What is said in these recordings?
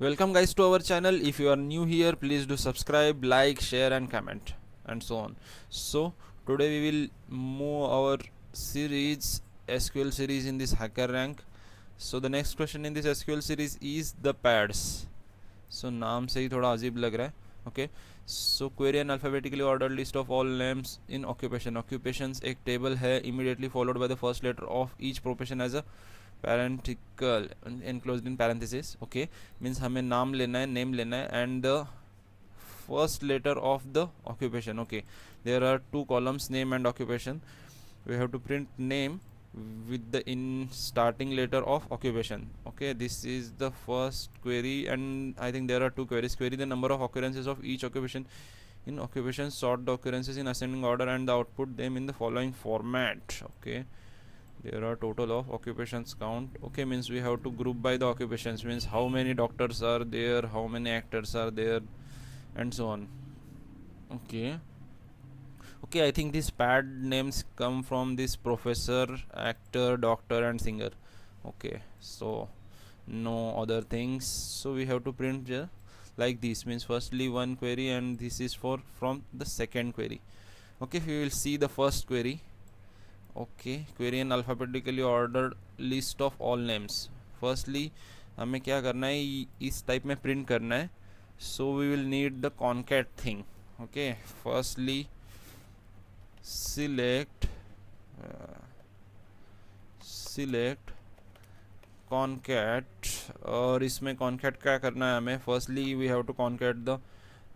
welcome guys to our channel if you are new here please do subscribe like share and comment and so on so today we will move our series sql series in this HackerRank so the next question in this sql series is the pads so naam se hi thoda ajeeb lag raha hai okay so query an alphabetically ordered list of all names in occupation occupations ek table hai immediately followed by the first letter of each profession as a parenthetical enclosed in parenthesis okay means हमें नाम लेना है name लेना है and the first letter of the occupation okay there are two columns name and occupation we have to print name with the in starting letter of occupation okay this is the first query and i think there are two queries query the number of occurrences of each occupation in occupation sort the occurrences in ascending order and the output them in the following format okay There are total of occupations count. Okay means we have to group by the occupations. Means how many doctors are there how many actors are there and so on. Okay. Okay i think these pad names come from this professor actor doctor and singer. Okay so no other things. So we have to print like this. Means firstly one query and this is for from the second query. Okay we will see the first query okay query in alphabetically order list of all names firstly हमें क्या करना है? इस type में print करना है। So we will need the concat thing okay firstly select select concat और इसमें कॉन्कैट क्या करना है हमें? Firstly we have to concat the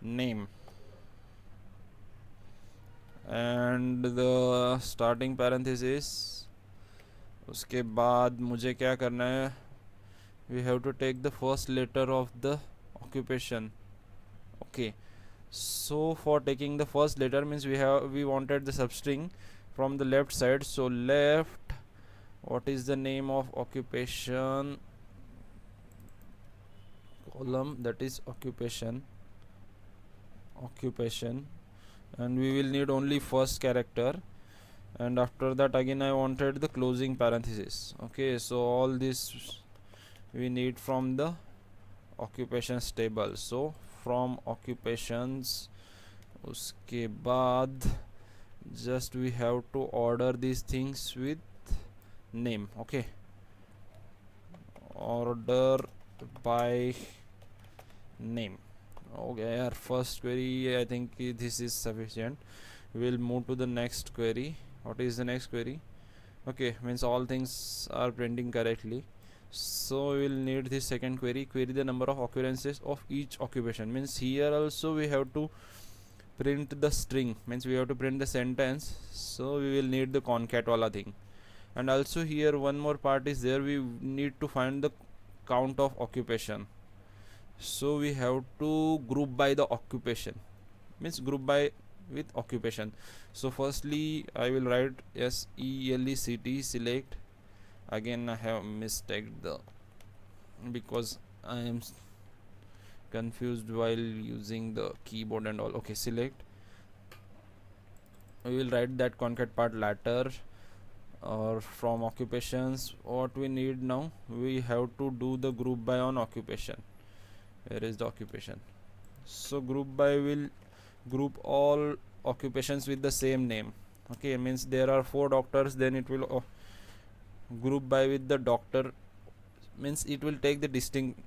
name and the starting parenthesis उसके बाद मुझे क्या करना है? We have to take the first letter of the occupation okay so for taking the first letter means we have we wanted the substring from the left side so left what is the name of occupation column that is occupation occupation and we will need only first character. And after that again I wanted the closing parenthesis. Okay so all this we need from the occupations table. So from occupations uske baad just we have to order these things with name. Okay. Order by name okay our first query i think this is sufficient. We'll move to the next query. What is the next query? Okay means all things are printing correctly. So we will need this second query. Query the number of occurrences of each occupation. Means here also we have to print the string. Means we have to print the sentence. So we will need the concat wala thing. And also here one more part is there. We need to find the count of occupation so we have to group by the occupation. Means group by with occupation. So firstly i will write s e l e c t select. Again i have mistaked the because i am confused while using the keyboard and all. Okay select. We will write that concat part later or from occupations. What we need now we have to do the group by on occupation where is the occupation. So group by will group all occupations with the same name. Okay means there are four doctors then it will uh, group by with the doctor means it will take the distinct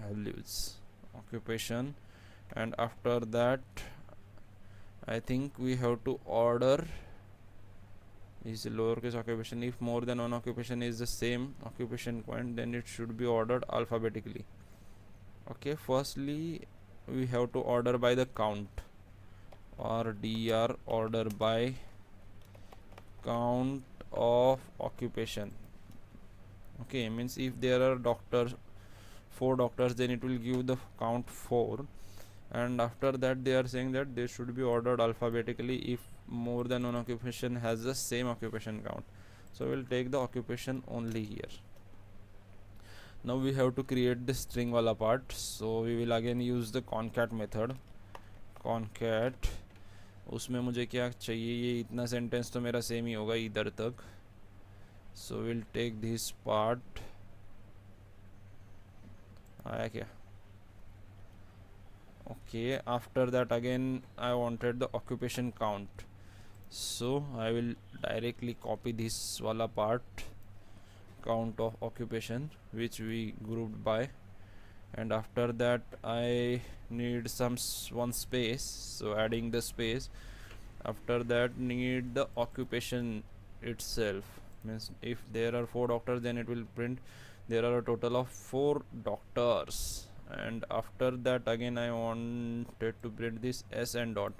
values occupation. And after that I think we have to order is lowercase occupation. If more than one occupation is the same occupation point then it should be ordered alphabetically okay firstly we have to order by the count. Or dr order by count of occupation. Okay means if there are doctors four doctors then it will give the count four. And after that they are saying that they should be ordered alphabetically if more than one occupation has the same occupation count. So we'll take the occupation only here now we have to create the string wala part so we will again use the concat method concat उसमें मुझे क्या चाहिए ये इतना sentence तो मेरा same ही होगा इधर तक so will take this part आया क्या okay after that again I wanted the occupation count so I will directly copy this wala part count of occupation which we grouped by. And after that I need some one space. So adding the space. After that need the occupation itself. Means if there are four doctors then it will print. There are a total of four doctors. And after that again I wanted to print this s and dot.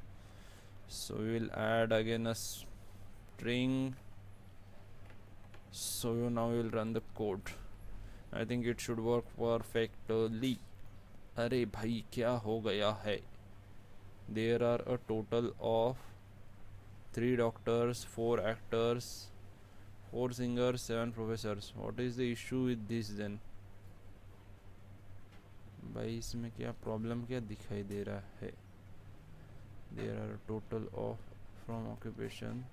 So we will add again a string so you now will run the code I think it should work perfectly अरे भाई क्या हो गया है there are a total of three doctors four actors four singers seven professors what is the issue with this then भाई इसमें क्या problem क्या दिखाई दे रहा है there are total of from occupation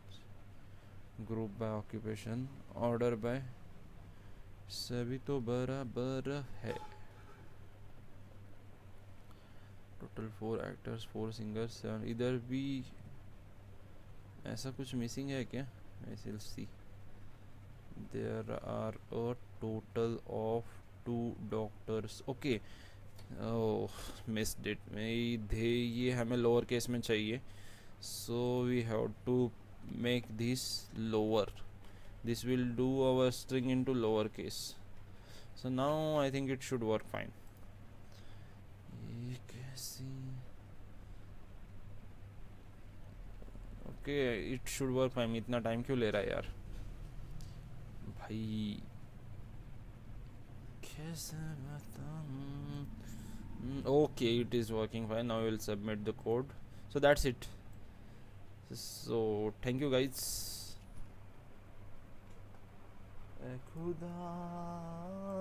group by occupation order by सभी तो बराबर है। Total four actors four singers seven इधर भी ऐसा कुछ मिसिंग है क्या? I will see there are a total of two doctors okay miss डिट दे ये हमें लोअर केस में चाहिए। So we have to make this lower this will do our string into lower case so now I think it should work fine okay it should work fine इतना time क्यों ले रहा है यार भाई कैसे बताऊं mm, okay it is working fine now we will submit the code so that's it so thank you guys. Eh, खुदा